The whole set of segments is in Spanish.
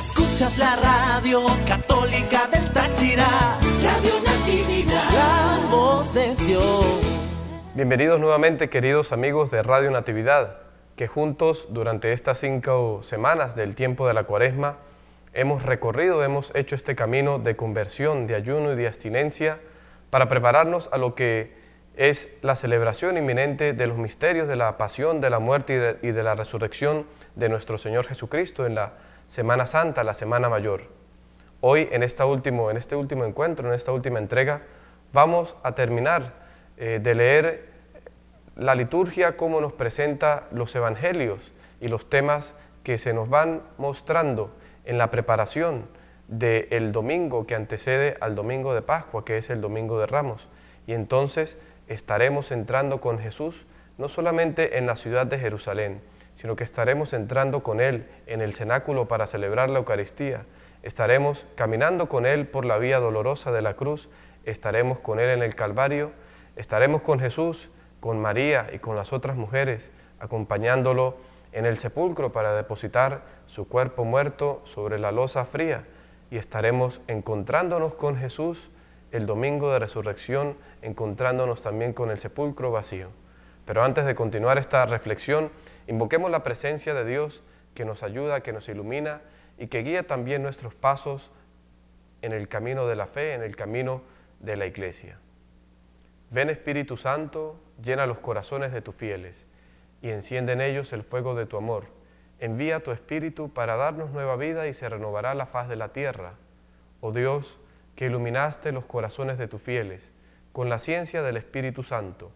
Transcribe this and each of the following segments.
Escuchas la radio católica del Táchira, Radio Natividad, la voz de Dios. Bienvenidos nuevamente queridos amigos de Radio Natividad, que juntos durante estas cinco semanas del tiempo de la cuaresma hemos recorrido, hemos hecho este camino de conversión, de ayuno y de abstinencia para prepararnos a lo que es la celebración inminente de los misterios de la pasión, de la muerte y de, la resurrección de nuestro Señor Jesucristo en la Semana Santa, la Semana Mayor. Hoy, en, esta último, en este último encuentro, en esta última entrega, vamos a terminar eh, de leer la liturgia, cómo nos presenta los evangelios y los temas que se nos van mostrando en la preparación del domingo que antecede al domingo de Pascua, que es el domingo de Ramos. Y entonces estaremos entrando con Jesús no solamente en la ciudad de Jerusalén, sino que estaremos entrando con Él en el cenáculo para celebrar la Eucaristía. Estaremos caminando con Él por la vía dolorosa de la cruz, estaremos con Él en el Calvario, estaremos con Jesús, con María y con las otras mujeres, acompañándolo en el sepulcro para depositar su cuerpo muerto sobre la losa fría y estaremos encontrándonos con Jesús el domingo de resurrección, encontrándonos también con el sepulcro vacío. Pero antes de continuar esta reflexión, invoquemos la presencia de Dios que nos ayuda, que nos ilumina y que guía también nuestros pasos en el camino de la fe, en el camino de la iglesia. Ven Espíritu Santo, llena los corazones de tus fieles y enciende en ellos el fuego de tu amor. Envía tu Espíritu para darnos nueva vida y se renovará la faz de la tierra. Oh Dios, que iluminaste los corazones de tus fieles con la ciencia del Espíritu Santo.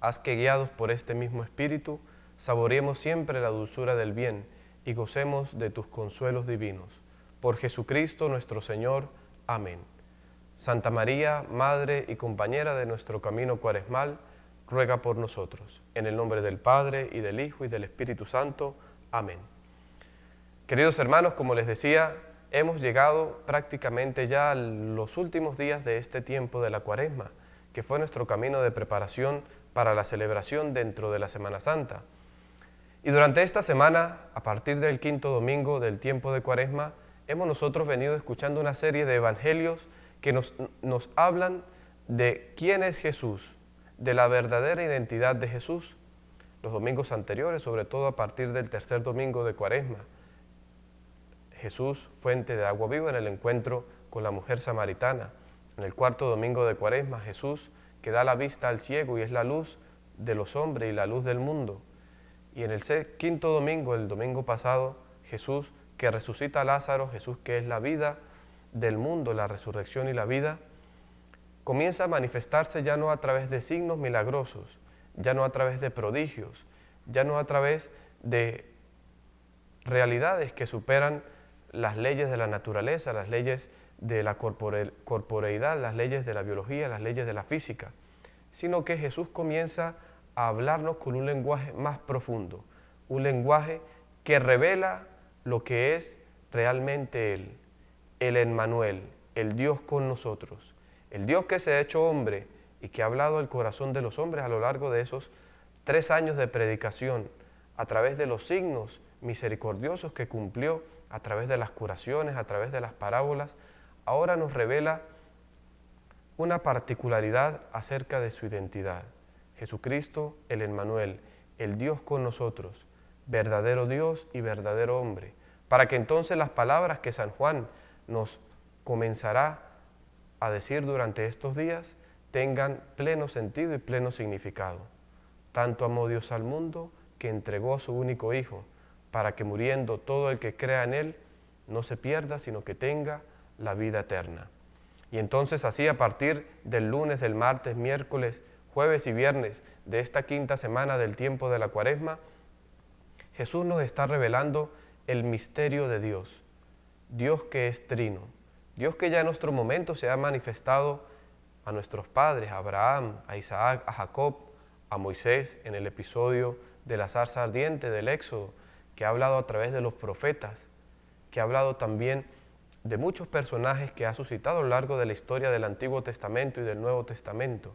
Haz que guiados por este mismo Espíritu, saboreemos siempre la dulzura del bien y gocemos de tus consuelos divinos. Por Jesucristo nuestro Señor. Amén. Santa María, Madre y compañera de nuestro camino cuaresmal, ruega por nosotros. En el nombre del Padre, y del Hijo, y del Espíritu Santo. Amén. Queridos hermanos, como les decía, hemos llegado prácticamente ya a los últimos días de este tiempo de la cuaresma, que fue nuestro camino de preparación para la celebración dentro de la Semana Santa. Y durante esta semana, a partir del quinto domingo del tiempo de cuaresma, hemos nosotros venido escuchando una serie de evangelios que nos, nos hablan de quién es Jesús, de la verdadera identidad de Jesús. Los domingos anteriores, sobre todo a partir del tercer domingo de cuaresma, Jesús, fuente de agua viva, en el encuentro con la mujer samaritana. En el cuarto domingo de Cuaresma, Jesús que da la vista al ciego y es la luz de los hombres y la luz del mundo. Y en el quinto domingo, el domingo pasado, Jesús que resucita a Lázaro, Jesús que es la vida del mundo, la resurrección y la vida, comienza a manifestarse ya no a través de signos milagrosos, ya no a través de prodigios, ya no a través de realidades que superan las leyes de la naturaleza, las leyes de la corporeidad, las leyes de la biología, las leyes de la física, sino que Jesús comienza a hablarnos con un lenguaje más profundo, un lenguaje que revela lo que es realmente Él, el Emmanuel, el Dios con nosotros, el Dios que se ha hecho hombre y que ha hablado al corazón de los hombres a lo largo de esos tres años de predicación, a través de los signos misericordiosos que cumplió a través de las curaciones, a través de las parábolas, ahora nos revela una particularidad acerca de su identidad. Jesucristo, el Emmanuel, el Dios con nosotros, verdadero Dios y verdadero hombre, para que entonces las palabras que San Juan nos comenzará a decir durante estos días tengan pleno sentido y pleno significado. Tanto amó Dios al mundo que entregó a su único Hijo, para que muriendo todo el que crea en Él no se pierda, sino que tenga la vida eterna. Y entonces así a partir del lunes, del martes, miércoles, jueves y viernes de esta quinta semana del tiempo de la cuaresma, Jesús nos está revelando el misterio de Dios, Dios que es trino, Dios que ya en nuestro momento se ha manifestado a nuestros padres, a Abraham, a Isaac, a Jacob, a Moisés en el episodio de la zarza ardiente del Éxodo, que ha hablado a través de los profetas, que ha hablado también de muchos personajes que ha suscitado a lo largo de la historia del Antiguo Testamento y del Nuevo Testamento.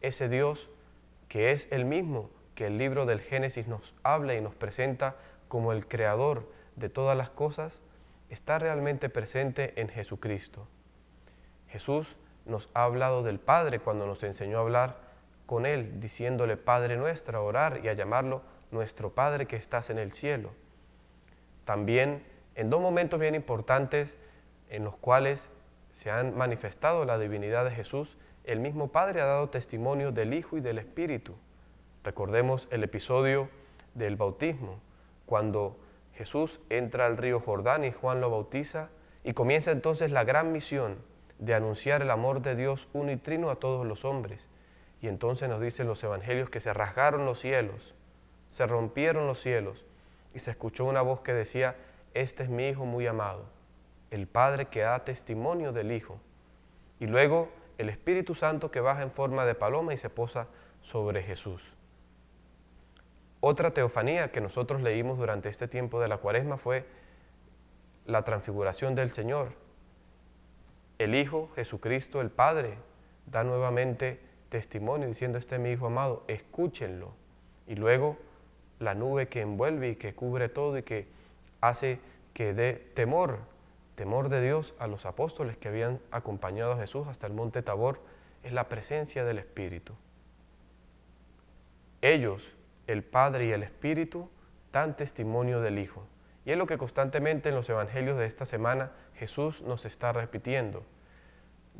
Ese Dios que es el mismo que el libro del Génesis nos habla y nos presenta como el creador de todas las cosas, está realmente presente en Jesucristo. Jesús nos ha hablado del Padre cuando nos enseñó a hablar con Él, diciéndole Padre nuestro, a orar y a llamarlo nuestro Padre que estás en el cielo. También en dos momentos bien importantes en los cuales se han manifestado la divinidad de Jesús, el mismo Padre ha dado testimonio del Hijo y del Espíritu. Recordemos el episodio del bautismo, cuando Jesús entra al río Jordán y Juan lo bautiza y comienza entonces la gran misión de anunciar el amor de Dios uno y trino a todos los hombres. Y entonces nos dicen los evangelios que se rasgaron los cielos, se rompieron los cielos y se escuchó una voz que decía, este es mi Hijo muy amado, el Padre que da testimonio del Hijo. Y luego el Espíritu Santo que baja en forma de paloma y se posa sobre Jesús. Otra teofanía que nosotros leímos durante este tiempo de la cuaresma fue la transfiguración del Señor. El Hijo, Jesucristo, el Padre, da nuevamente testimonio diciendo, este es mi Hijo amado, escúchenlo. Y luego la nube que envuelve y que cubre todo y que hace que dé temor, temor de Dios a los apóstoles que habían acompañado a Jesús hasta el monte Tabor, es la presencia del Espíritu. Ellos el Padre y el Espíritu dan testimonio del Hijo. Y es lo que constantemente en los evangelios de esta semana Jesús nos está repitiendo.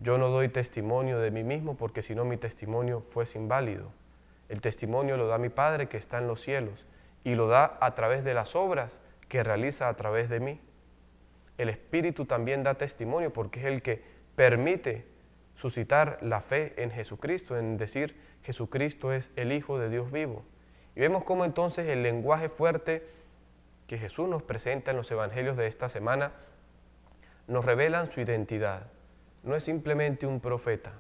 Yo no doy testimonio de mí mismo porque si no mi testimonio fuese inválido. El testimonio lo da mi Padre que está en los cielos y lo da a través de las obras que realiza a través de mí. El Espíritu también da testimonio porque es el que permite suscitar la fe en Jesucristo, en decir Jesucristo es el Hijo de Dios vivo. Y vemos cómo entonces el lenguaje fuerte que Jesús nos presenta en los evangelios de esta semana nos revelan su identidad. No es simplemente un profeta.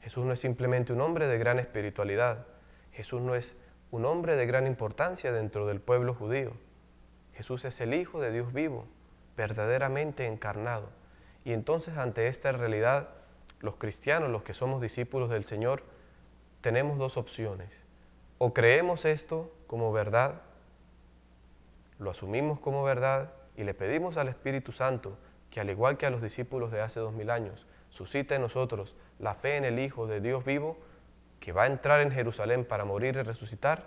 Jesús no es simplemente un hombre de gran espiritualidad. Jesús no es un hombre de gran importancia dentro del pueblo judío. Jesús es el Hijo de Dios vivo, verdaderamente encarnado. Y entonces ante esta realidad, los cristianos, los que somos discípulos del Señor, tenemos dos opciones o creemos esto como verdad, lo asumimos como verdad y le pedimos al Espíritu Santo que al igual que a los discípulos de hace dos mil años, suscite en nosotros la fe en el Hijo de Dios vivo, que va a entrar en Jerusalén para morir y resucitar,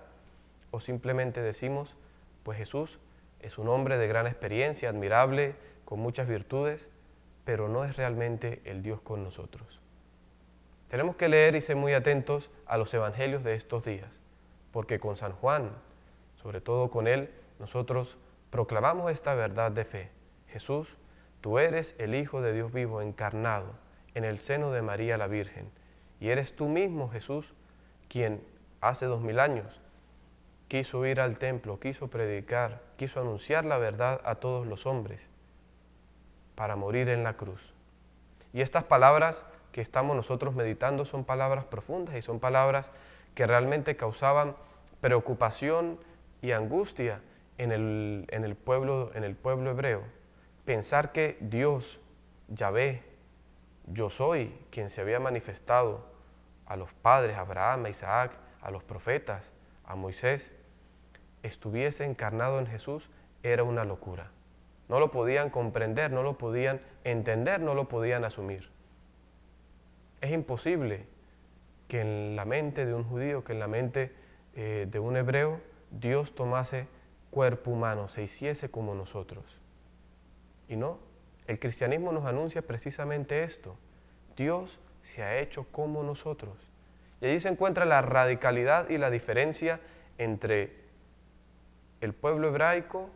o simplemente decimos, pues Jesús es un hombre de gran experiencia, admirable, con muchas virtudes, pero no es realmente el Dios con nosotros. Tenemos que leer y ser muy atentos a los evangelios de estos días porque con San Juan, sobre todo con él, nosotros proclamamos esta verdad de fe. Jesús, tú eres el Hijo de Dios vivo encarnado en el seno de María la Virgen, y eres tú mismo, Jesús, quien hace dos mil años quiso ir al templo, quiso predicar, quiso anunciar la verdad a todos los hombres para morir en la cruz. Y estas palabras que estamos nosotros meditando son palabras profundas y son palabras que realmente causaban preocupación y angustia en el, pueblo, en el pueblo hebreo. Pensar que Dios, Yahvé, yo soy quien se había manifestado a los padres, a Abraham, a Isaac, a los profetas, a Moisés, estuviese encarnado en Jesús, era una locura. No lo podían comprender, no lo podían entender, no lo podían asumir. Es imposible que en la mente de un judío, que en la mente eh, de un hebreo, Dios tomase cuerpo humano, se hiciese como nosotros. Y no, el cristianismo nos anuncia precisamente esto. Dios se ha hecho como nosotros. Y allí se encuentra la radicalidad y la diferencia entre el pueblo hebraico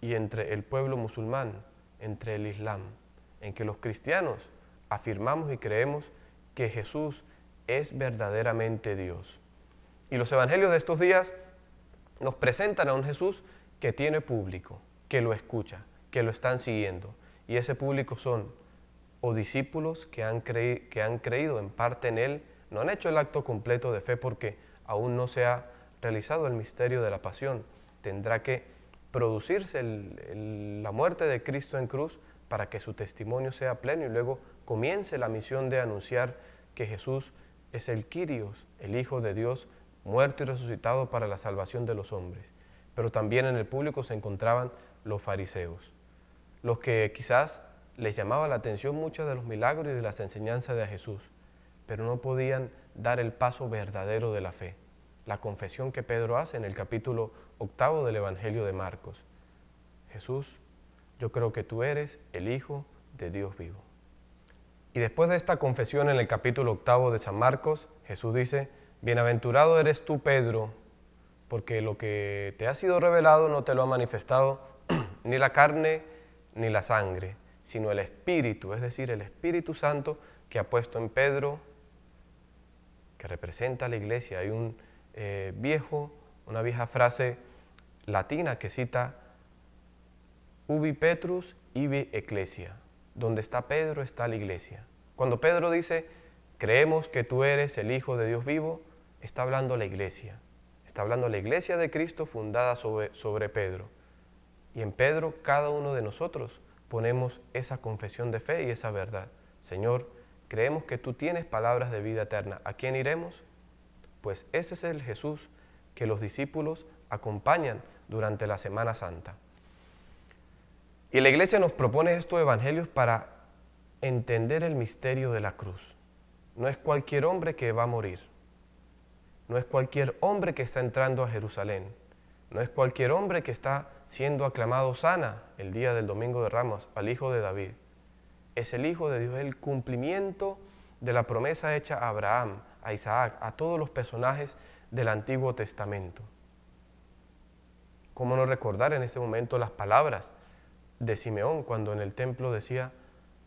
y entre el pueblo musulmán, entre el Islam, en que los cristianos afirmamos y creemos que Jesús es verdaderamente Dios. Y los evangelios de estos días nos presentan a un Jesús que tiene público, que lo escucha, que lo están siguiendo. Y ese público son o discípulos que han, que han creído en parte en Él, no han hecho el acto completo de fe porque aún no se ha realizado el misterio de la pasión. Tendrá que producirse la muerte de Cristo en cruz para que su testimonio sea pleno y luego comience la misión de anunciar que Jesús es el Kyrios, el Hijo de Dios, muerto y resucitado para la salvación de los hombres. Pero también en el público se encontraban los fariseos, los que quizás les llamaba la atención muchos de los milagros y de las enseñanzas de Jesús, pero no podían dar el paso verdadero de la fe, la confesión que Pedro hace en el capítulo octavo del Evangelio de Marcos. Jesús, yo creo que tú eres el Hijo de Dios vivo. Y después de esta confesión en el capítulo octavo de San Marcos, Jesús dice, Bienaventurado eres tú, Pedro, porque lo que te ha sido revelado no te lo ha manifestado ni la carne ni la sangre, sino el Espíritu, es decir, el Espíritu Santo que ha puesto en Pedro, que representa a la iglesia. Hay un eh, viejo, una vieja frase latina que cita ubi Petrus, ibi ecclesia. Donde está Pedro está la iglesia. Cuando Pedro dice, creemos que tú eres el Hijo de Dios vivo, está hablando la iglesia. Está hablando la iglesia de Cristo fundada sobre, sobre Pedro. Y en Pedro cada uno de nosotros ponemos esa confesión de fe y esa verdad. Señor, creemos que tú tienes palabras de vida eterna. ¿A quién iremos? Pues ese es el Jesús que los discípulos acompañan durante la Semana Santa. Y la iglesia nos propone estos evangelios para entender el misterio de la cruz. No es cualquier hombre que va a morir. No es cualquier hombre que está entrando a Jerusalén. No es cualquier hombre que está siendo aclamado sana el día del Domingo de Ramos al Hijo de David. Es el Hijo de Dios, el cumplimiento de la promesa hecha a Abraham, a Isaac, a todos los personajes del Antiguo Testamento. ¿Cómo no recordar en este momento las palabras de Simeón cuando en el templo decía,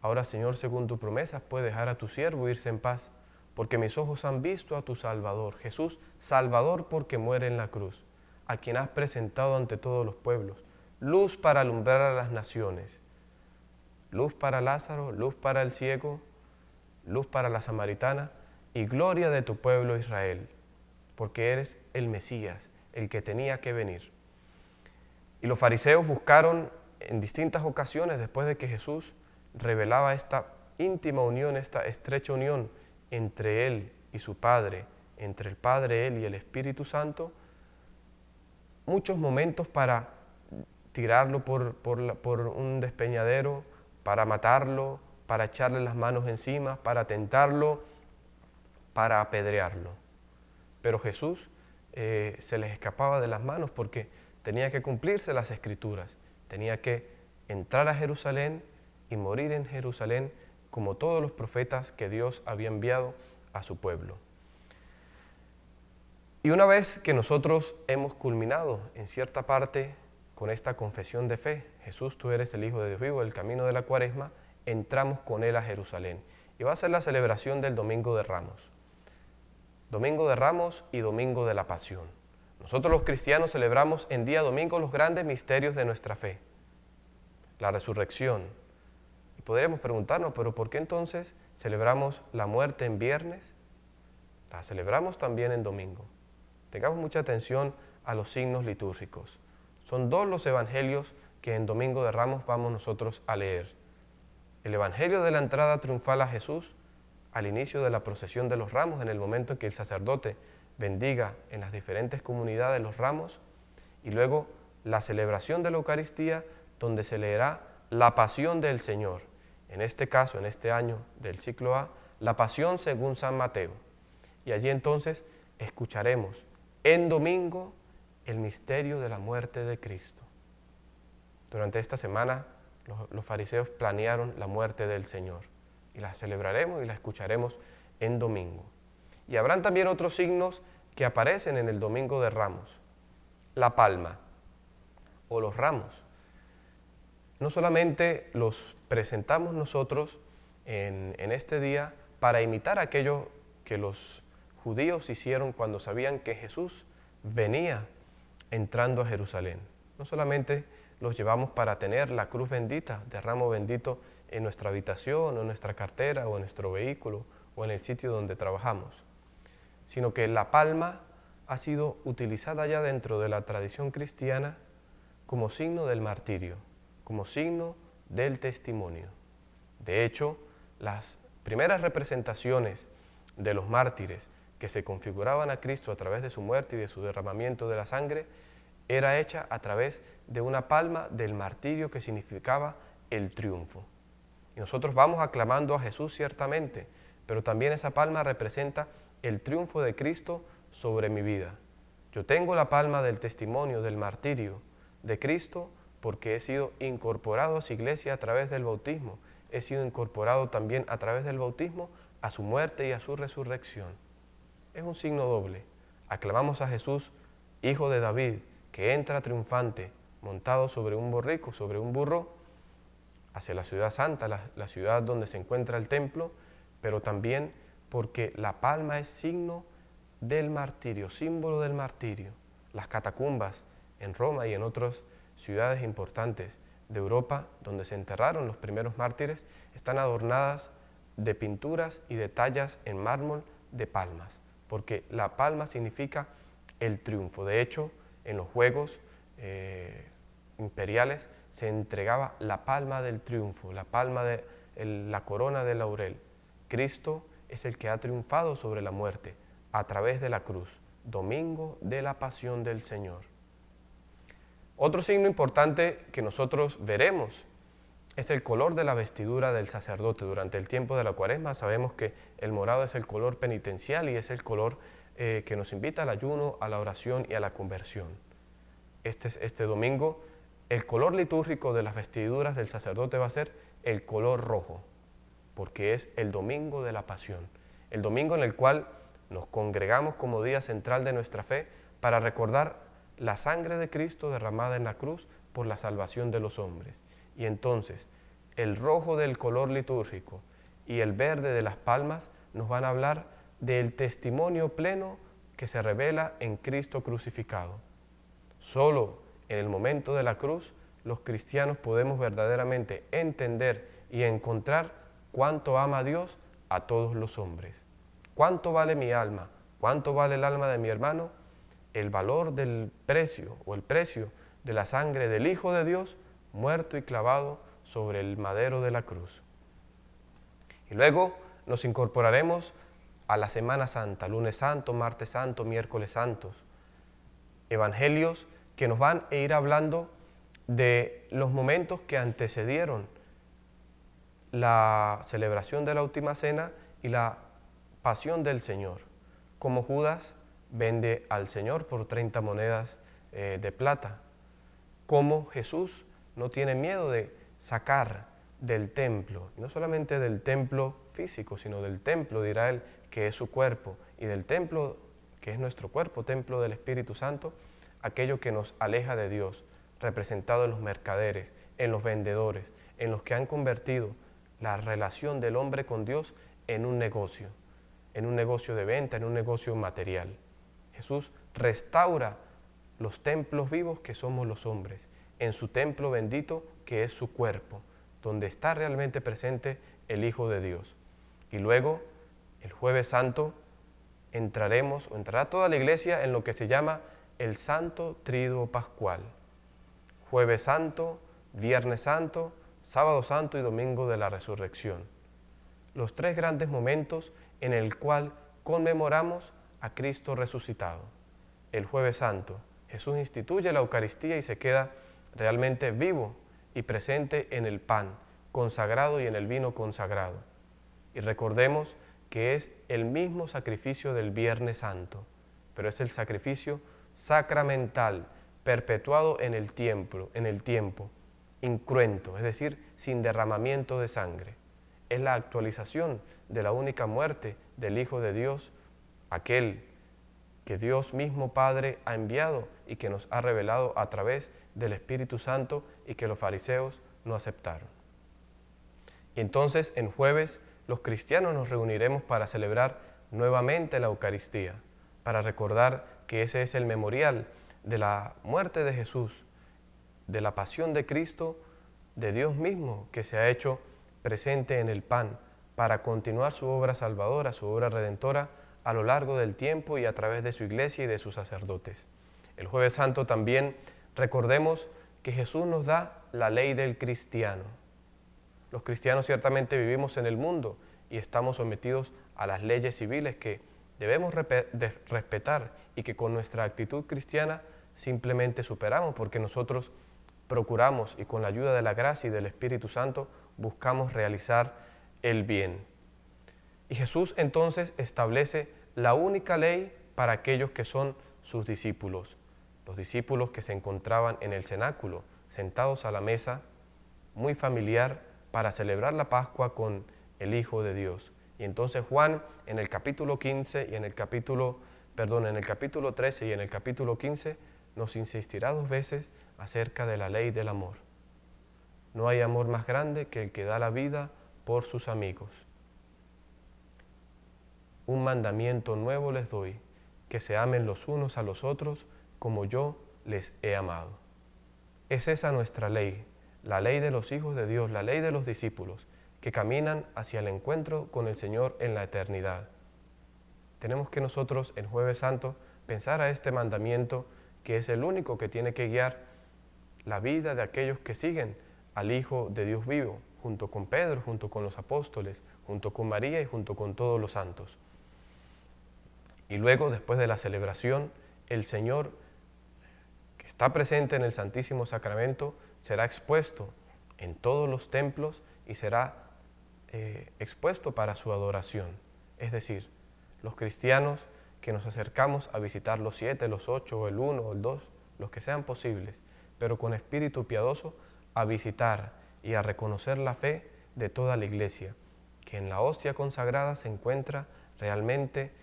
ahora Señor, según tu promesa, puedes dejar a tu siervo irse en paz, porque mis ojos han visto a tu Salvador, Jesús, Salvador porque muere en la cruz a quien has presentado ante todos los pueblos, luz para alumbrar a las naciones, luz para Lázaro, luz para el ciego, luz para la samaritana y gloria de tu pueblo Israel, porque eres el Mesías, el que tenía que venir. Y los fariseos buscaron en distintas ocasiones, después de que Jesús revelaba esta íntima unión, esta estrecha unión entre Él y su Padre, entre el Padre, Él y el Espíritu Santo, muchos momentos para tirarlo por, un despeñadero, para matarlo, para echarle las manos encima, para tentarlo, para apedrearlo. Pero Jesús eh, se les escapaba de las manos porque tenía que cumplirse las escrituras, tenía que entrar a Jerusalén y morir en Jerusalén como todos los profetas que Dios había enviado a su pueblo. Y una vez que nosotros hemos culminado en cierta parte con esta confesión de fe, Jesús, tú eres el Hijo de Dios vivo, el camino de la cuaresma, entramos con Él a Jerusalén. Y va a ser la celebración del Domingo de Ramos. Domingo de Ramos y Domingo de la Pasión. Nosotros los cristianos celebramos en día domingo los grandes misterios de nuestra fe. La resurrección. Y podríamos preguntarnos, pero ¿por qué entonces celebramos la muerte en viernes? La celebramos también en domingo. Tengamos mucha atención a los signos litúrgicos. Son dos los evangelios que en Domingo de Ramos vamos nosotros a leer. El evangelio de la entrada triunfal a Jesús al inicio de la procesión de los ramos, en el momento en que el sacerdote bendiga en las diferentes comunidades los ramos, y luego la celebración de la Eucaristía, donde se leerá la pasión del Señor. En este caso, en este año del ciclo A, la pasión según San Mateo. Y allí entonces escucharemos en domingo el misterio de la muerte de Cristo. Durante esta semana los, fariseos planearon la muerte del Señor y la celebraremos y la escucharemos en domingo. Y habrán también otros signos que aparecen en el domingo de ramos. La palma o los ramos. No solamente los presentamos nosotros en, en este día para imitar aquello que los judíos hicieron cuando sabían que Jesús venía entrando a Jerusalén. No solamente los llevamos para tener la cruz bendita, de ramo bendito en nuestra habitación, o en nuestra cartera, o en nuestro vehículo, o en el sitio donde trabajamos, sino que la palma ha sido utilizada ya dentro de la tradición cristiana como signo del martirio, como signo del testimonio. De hecho, las primeras representaciones de los mártires que se configuraban a Cristo a través de su muerte y de su derramamiento de la sangre, era hecha a través de una palma del martirio que significaba el triunfo. Y nosotros vamos aclamando a Jesús ciertamente, pero también esa palma representa el triunfo de Cristo sobre mi vida. Yo tengo la palma del testimonio, del martirio de Cristo, porque he sido incorporado a su iglesia a través del bautismo. He sido incorporado también a través del bautismo a su muerte y a su resurrección. Es un signo doble. Aclamamos a Jesús, hijo de David, que entra triunfante, montado sobre un borrico, sobre un burro, hacia la ciudad santa, la, ciudad donde se encuentra el templo, pero también porque la palma es signo del martirio, símbolo del martirio. Las catacumbas en Roma y en otras ciudades importantes de Europa donde se enterraron los primeros mártires están adornadas de pinturas y de tallas en mármol de palmas, porque la palma significa el triunfo. De hecho, en los Juegos eh, imperiales se entregaba la palma del triunfo, la palma de la corona de laurel. Cristo es el que ha triunfado sobre la muerte a través de la cruz, domingo de la pasión del Señor. Otro signo importante que nosotros veremos es el color de la vestidura del sacerdote. Durante el tiempo de la cuaresma sabemos que el morado es el color penitencial y es el color eh, que nos invita al ayuno, a la oración y a la conversión. Este, este domingo el color litúrgico de las vestiduras del sacerdote va a ser el color rojo, porque es el domingo de la pasión, el domingo en el cual nos congregamos como día central de nuestra fe para recordar la sangre de Cristo derramada en la cruz por la salvación de los hombres. Y entonces el rojo del color litúrgico y el verde de las palmas nos van a hablar del testimonio pleno que se revela en Cristo crucificado. Solo en el momento de la cruz, los cristianos podemos verdaderamente entender y encontrar cuánto ama Dios a todos los hombres. ¿Cuánto vale mi alma? ¿Cuánto vale el alma de mi hermano? El valor del precio o el precio de la sangre del Hijo de Dios muerto y clavado sobre el madero de la cruz. Y luego nos incorporaremos a la Semana Santa, lunes santo, martes santo, miércoles santos. Evangelios que nos van a ir hablando de los momentos que antecedieron la celebración de la última cena y la pasión del Señor. Como Judas vende al Señor por 30 monedas eh, de plata. Como Jesús no tiene miedo de sacar del templo, no solamente del templo físico, sino del templo, dirá él, que es su cuerpo, y del templo, que es nuestro cuerpo, templo del Espíritu Santo, aquello que nos aleja de Dios, representado en los mercaderes, en los vendedores, en los que han convertido la relación del hombre con Dios en un negocio, en un negocio de venta, en un negocio material. Jesús restaura los templos vivos que somos los hombres, en su templo bendito que es su cuerpo, donde está realmente presente el Hijo de Dios. Y luego, el jueves santo, entraremos o entrará toda la iglesia en lo que se llama el Santo Triduo Pascual, Jueves Santo, Viernes Santo, Sábado Santo y Domingo de la Resurrección. Los tres grandes momentos en el cual conmemoramos a Cristo resucitado. El Jueves Santo, Jesús instituye la Eucaristía y se queda realmente vivo y presente en el pan consagrado y en el vino consagrado. Y recordemos que es el mismo sacrificio del Viernes Santo, pero es el sacrificio sacramental, perpetuado en el tiempo, en el tiempo, incruento, es decir, sin derramamiento de sangre. Es la actualización de la única muerte del Hijo de Dios, aquel que Dios mismo Padre ha enviado y que nos ha revelado a través del Espíritu Santo y que los fariseos no aceptaron. Y entonces en jueves los cristianos nos reuniremos para celebrar nuevamente la Eucaristía para recordar que ese es el memorial de la muerte de Jesús, de la pasión de Cristo, de Dios mismo que se ha hecho presente en el pan para continuar su obra salvadora, su obra redentora a lo largo del tiempo y a través de su iglesia y de sus sacerdotes. El jueves santo también recordemos que Jesús nos da la ley del cristiano. Los cristianos ciertamente vivimos en el mundo y estamos sometidos a las leyes civiles que debemos respetar y que con nuestra actitud cristiana simplemente superamos, porque nosotros procuramos y con la ayuda de la gracia y del Espíritu Santo buscamos realizar el bien. Y Jesús entonces establece la única ley para aquellos que son sus discípulos, los discípulos que se encontraban en el cenáculo, sentados a la mesa, muy familiar, para celebrar la Pascua con el Hijo de Dios. Y entonces Juan en el capítulo 15 y en el capítulo, perdón, en el capítulo 13 y en el capítulo 15 nos insistirá dos veces acerca de la ley del amor. No hay amor más grande que el que da la vida por sus amigos. Un mandamiento nuevo les doy, que se amen los unos a los otros como yo les he amado. Es esa nuestra ley, la ley de los hijos de Dios, la ley de los discípulos, que caminan hacia el encuentro con el Señor en la eternidad. Tenemos que nosotros en jueves santo pensar a este mandamiento que es el único que tiene que guiar la vida de aquellos que siguen al Hijo de Dios vivo, junto con Pedro, junto con los apóstoles, junto con María y junto con todos los santos. Y luego, después de la celebración, el Señor, que está presente en el Santísimo Sacramento, será expuesto en todos los templos y será eh, expuesto para su adoración. Es decir, los cristianos que nos acercamos a visitar los siete, los ocho, el uno, el dos, los que sean posibles, pero con espíritu piadoso a visitar y a reconocer la fe de toda la iglesia, que en la hostia consagrada se encuentra realmente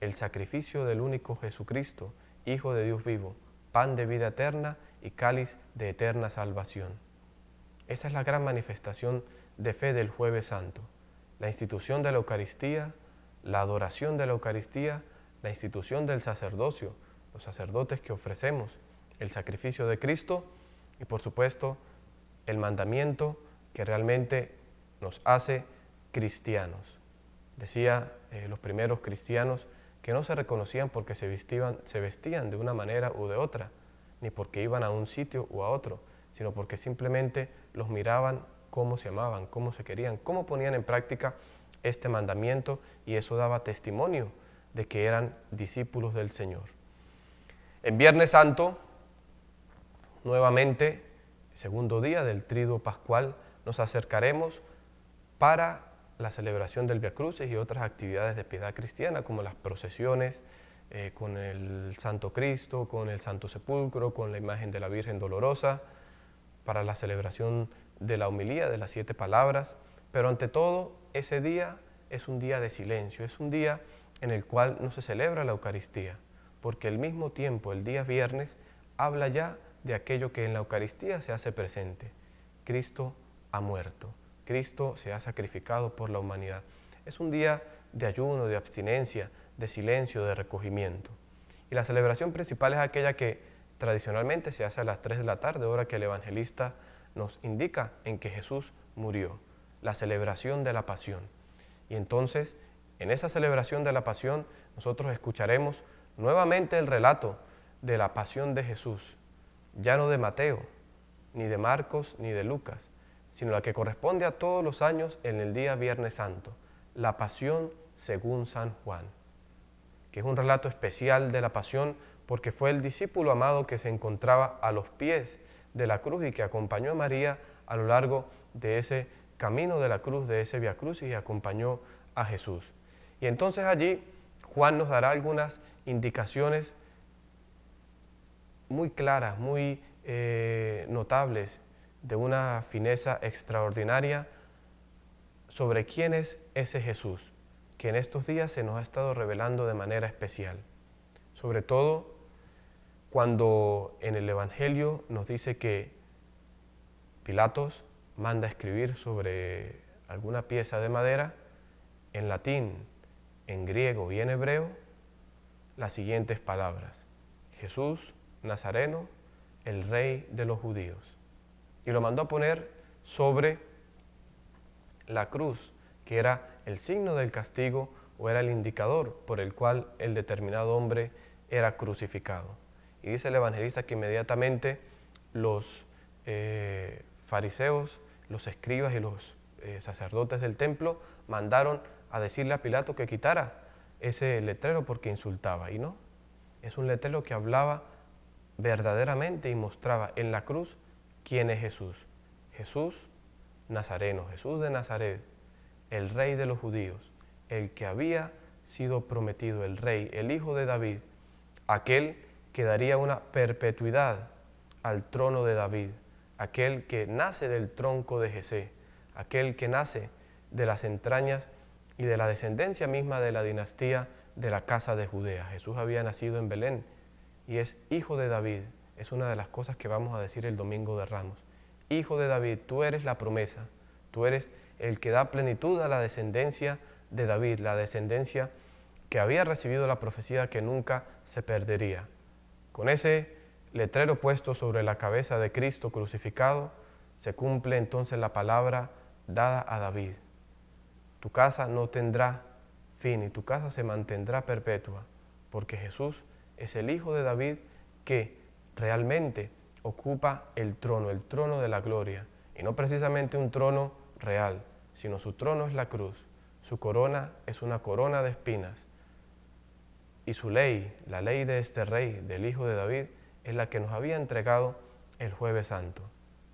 el sacrificio del único Jesucristo, Hijo de Dios vivo, pan de vida eterna y cáliz de eterna salvación. Esa es la gran manifestación de fe del jueves santo, la institución de la Eucaristía, la adoración de la Eucaristía, la institución del sacerdocio, los sacerdotes que ofrecemos el sacrificio de Cristo y por supuesto el mandamiento que realmente nos hace cristianos. Decía eh, los primeros cristianos que no se reconocían porque se, vestían, se vestían de una manera u de otra, ni porque iban a un sitio u a otro, sino porque simplemente los miraban cómo se amaban, cómo se querían, cómo ponían en práctica este mandamiento y eso daba testimonio de que eran discípulos del Señor. En Viernes Santo, nuevamente, segundo día del trido pascual, nos acercaremos para la celebración del Via Crucis y otras actividades de piedad cristiana, como las procesiones eh, con el Santo Cristo, con el Santo Sepulcro, con la imagen de la Virgen Dolorosa, para la celebración de la homilía de las siete palabras. Pero ante todo, ese día es un día de silencio, es un día en el cual no se celebra la Eucaristía, porque al mismo tiempo, el día viernes, habla ya de aquello que en la Eucaristía se hace presente. Cristo ha muerto, Cristo se ha sacrificado por la humanidad. Es un día de ayuno, de abstinencia, de silencio, de recogimiento. Y la celebración principal es aquella que tradicionalmente se hace a las 3 de la tarde, hora que el evangelista nos indica en que Jesús murió, la celebración de la pasión. Y entonces en esa celebración de la pasión nosotros escucharemos nuevamente el relato de la pasión de Jesús, ya no de Mateo, ni de Marcos, ni de Lucas, sino la que corresponde a todos los años en el día Viernes Santo, la pasión según San Juan, que es un relato especial de la pasión porque fue el discípulo amado que se encontraba a los pies de la cruz y que acompañó a María a lo largo de ese camino de la cruz, de ese Via Cruz y acompañó a Jesús. Y entonces allí Juan nos dará algunas indicaciones muy claras, muy eh, notables, de una fineza extraordinaria sobre quién es ese Jesús, que en estos días se nos ha estado revelando de manera especial. Sobre todo cuando en el Evangelio nos dice que Pilatos manda escribir sobre alguna pieza de madera en latín en griego y en hebreo las siguientes palabras. Jesús Nazareno, el rey de los judíos. Y lo mandó a poner sobre la cruz, que era el signo del castigo o era el indicador por el cual el determinado hombre era crucificado. Y dice el evangelista que inmediatamente los eh, fariseos, los escribas y los eh, sacerdotes del templo mandaron a decirle a Pilato que quitara ese letrero porque insultaba. Y no, es un letrero que hablaba verdaderamente y mostraba en la cruz ¿Quién es Jesús? Jesús Nazareno, Jesús de Nazaret, el rey de los judíos, el que había sido prometido, el rey, el hijo de David, aquel que daría una perpetuidad al trono de David, aquel que nace del tronco de Jesé, aquel que nace de las entrañas y de la descendencia misma de la dinastía de la casa de Judea. Jesús había nacido en Belén y es hijo de David. Es una de las cosas que vamos a decir el domingo de Ramos. Hijo de David, tú eres la promesa, tú eres el que da plenitud a la descendencia de David, la descendencia que había recibido la profecía que nunca se perdería. Con ese letrero puesto sobre la cabeza de Cristo crucificado, se cumple entonces la palabra dada a David. Tu casa no tendrá fin y tu casa se mantendrá perpetua, porque Jesús es el Hijo de David que realmente ocupa el trono, el trono de la gloria, y no precisamente un trono real, sino su trono es la cruz, su corona es una corona de espinas, y su ley, la ley de este rey, del Hijo de David, es la que nos había entregado el jueves santo,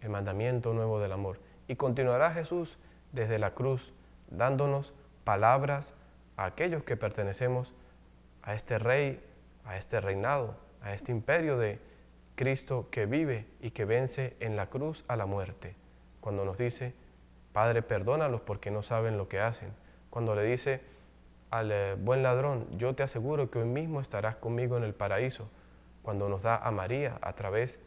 el mandamiento nuevo del amor. Y continuará Jesús desde la cruz dándonos palabras a aquellos que pertenecemos a este rey, a este reinado, a este imperio de Cristo que vive y que vence en la cruz a la muerte. Cuando nos dice, Padre, perdónalos porque no saben lo que hacen. Cuando le dice al eh, buen ladrón, yo te aseguro que hoy mismo estarás conmigo en el paraíso. Cuando nos da a María a través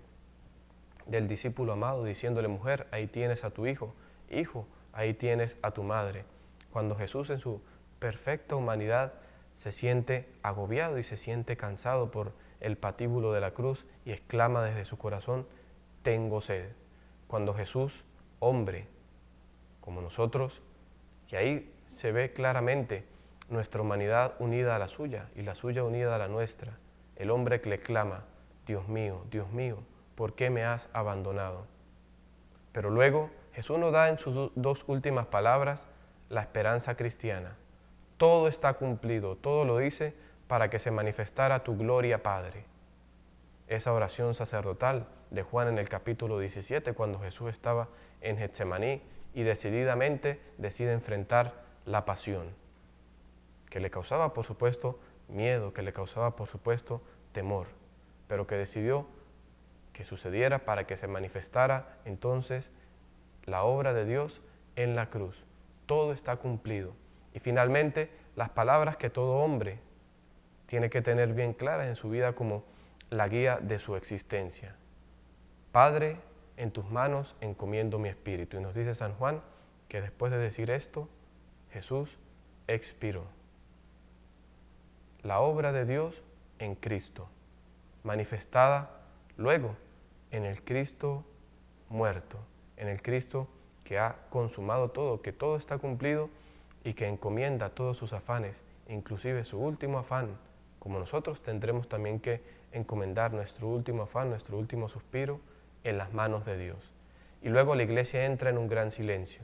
del discípulo amado, diciéndole, mujer, ahí tienes a tu hijo, hijo, ahí tienes a tu madre. Cuando Jesús en su perfecta humanidad se siente agobiado y se siente cansado por el patíbulo de la cruz y exclama desde su corazón, tengo sed. Cuando Jesús, hombre, como nosotros, que ahí se ve claramente nuestra humanidad unida a la suya y la suya unida a la nuestra, el hombre que le clama, Dios mío, Dios mío, ¿por qué me has abandonado? Pero luego Jesús nos da en sus dos últimas palabras la esperanza cristiana. Todo está cumplido, todo lo dice para que se manifestara tu gloria, Padre. Esa oración sacerdotal de Juan en el capítulo 17, cuando Jesús estaba en Getsemaní y decididamente decide enfrentar la pasión, que le causaba, por supuesto, miedo, que le causaba, por supuesto, temor, pero que decidió que sucediera para que se manifestara entonces la obra de Dios en la cruz. Todo está cumplido. Y finalmente, las palabras que todo hombre tiene que tener bien claras en su vida como la guía de su existencia. Padre, en tus manos encomiendo mi espíritu. Y nos dice San Juan que después de decir esto, Jesús expiró. La obra de Dios en Cristo, manifestada luego en el Cristo muerto, en el Cristo que ha consumado todo, que todo está cumplido y que encomienda todos sus afanes, inclusive su último afán, como nosotros tendremos también que encomendar nuestro último afán, nuestro último suspiro en las manos de Dios. Y luego la iglesia entra en un gran silencio,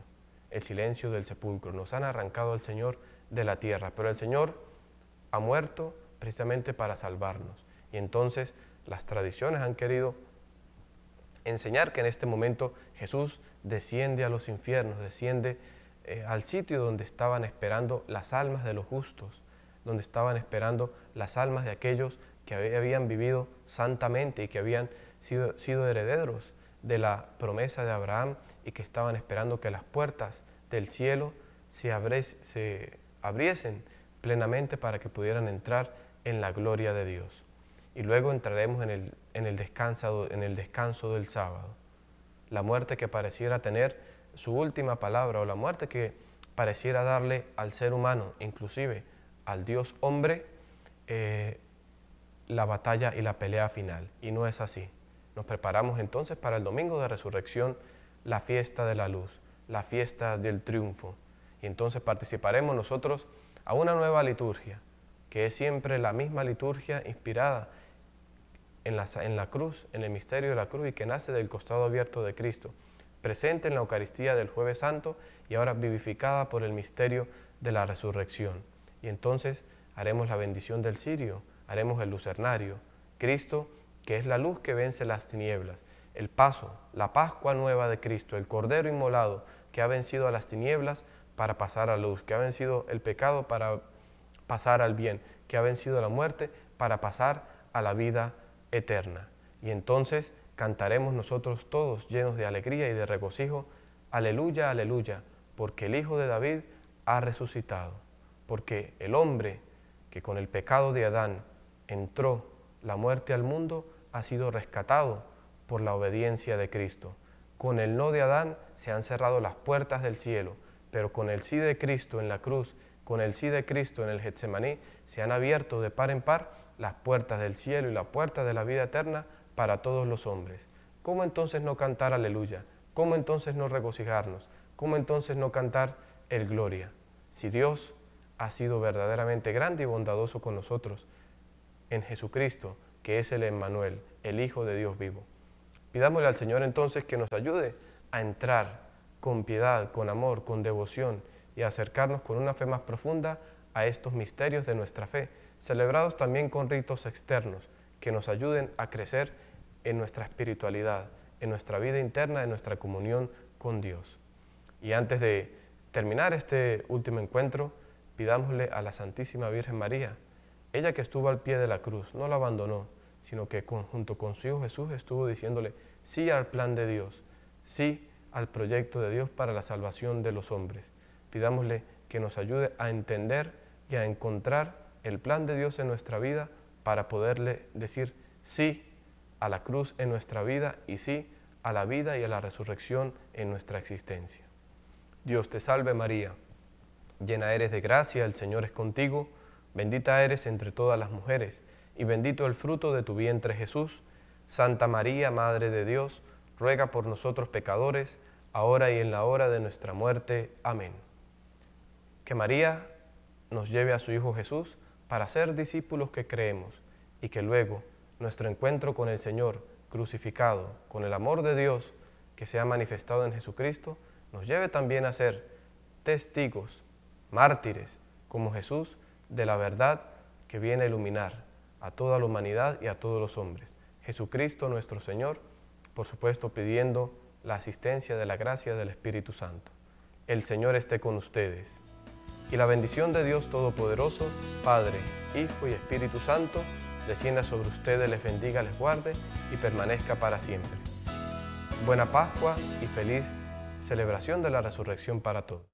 el silencio del sepulcro. Nos han arrancado al Señor de la tierra, pero el Señor ha muerto precisamente para salvarnos. Y entonces las tradiciones han querido enseñar que en este momento Jesús desciende a los infiernos, desciende eh, al sitio donde estaban esperando las almas de los justos, donde estaban esperando las almas de aquellos que habían vivido santamente y que habían sido, herederos de la promesa de Abraham y que estaban esperando que las puertas del cielo se abriesen plenamente para que pudieran entrar en la gloria de Dios. Y luego entraremos en el, en el, descanso, en el descanso del sábado. La muerte que pareciera tener su última palabra o la muerte que pareciera darle al ser humano, inclusive al Dios hombre, eh, la batalla y la pelea final. Y no es así. Nos preparamos entonces para el domingo de resurrección, la fiesta de la luz, la fiesta del triunfo. Y entonces participaremos nosotros a una nueva liturgia, que es siempre la misma liturgia inspirada en la, en la cruz, en el misterio de la cruz y que nace del costado abierto de Cristo, presente en la Eucaristía del jueves santo y ahora vivificada por el misterio de la resurrección. Y entonces haremos la bendición del cirio, haremos el lucernario, Cristo que es la luz que vence las tinieblas, el paso, la Pascua nueva de Cristo, el Cordero inmolado que ha vencido a las tinieblas para pasar a luz, que ha vencido el pecado para pasar al bien, que ha vencido la muerte para pasar a la vida eterna. Y entonces cantaremos nosotros todos llenos de alegría y de regocijo, aleluya, aleluya, porque el Hijo de David ha resucitado, porque el hombre que con el pecado de Adán entró la muerte al mundo, ha sido rescatado por la obediencia de Cristo. Con el no de Adán se han cerrado las puertas del cielo, pero con el sí de Cristo en la cruz, con el sí de Cristo en el Getsemaní, se han abierto de par en par las puertas del cielo y la puerta de la vida eterna para todos los hombres. ¿Cómo entonces no cantar aleluya? ¿Cómo entonces no regocijarnos? ¿Cómo entonces no cantar el gloria? Si Dios ha sido verdaderamente grande y bondadoso con nosotros en Jesucristo, que es el Emmanuel, el Hijo de Dios vivo. Pidámosle al Señor entonces que nos ayude a entrar con piedad, con amor, con devoción y acercarnos con una fe más profunda a estos misterios de nuestra fe, celebrados también con ritos externos que nos ayuden a crecer en nuestra espiritualidad, en nuestra vida interna, en nuestra comunión con Dios. Y antes de terminar este último encuentro, pidámosle a la Santísima Virgen María, ella que estuvo al pie de la cruz, no la abandonó, sino que junto con su Hijo Jesús estuvo diciéndole sí al plan de Dios, sí al proyecto de Dios para la salvación de los hombres. Pidámosle que nos ayude a entender y a encontrar el plan de Dios en nuestra vida para poderle decir sí a la cruz en nuestra vida y sí a la vida y a la resurrección en nuestra existencia. Dios te salve María, llena eres de gracia, el Señor es contigo, bendita eres entre todas las mujeres, y bendito el fruto de tu vientre Jesús. Santa María, Madre de Dios, ruega por nosotros pecadores, ahora y en la hora de nuestra muerte. Amén. Que María nos lleve a su Hijo Jesús, para ser discípulos que creemos y que luego nuestro encuentro con el Señor crucificado, con el amor de Dios que se ha manifestado en Jesucristo, nos lleve también a ser testigos, mártires, como Jesús, de la verdad que viene a iluminar a toda la humanidad y a todos los hombres. Jesucristo nuestro Señor, por supuesto pidiendo la asistencia de la gracia del Espíritu Santo. El Señor esté con ustedes y la bendición de Dios Todopoderoso, Padre, Hijo y Espíritu Santo, descienda sobre ustedes, les bendiga, les guarde y permanezca para siempre. Buena Pascua y feliz celebración de la resurrección para todos.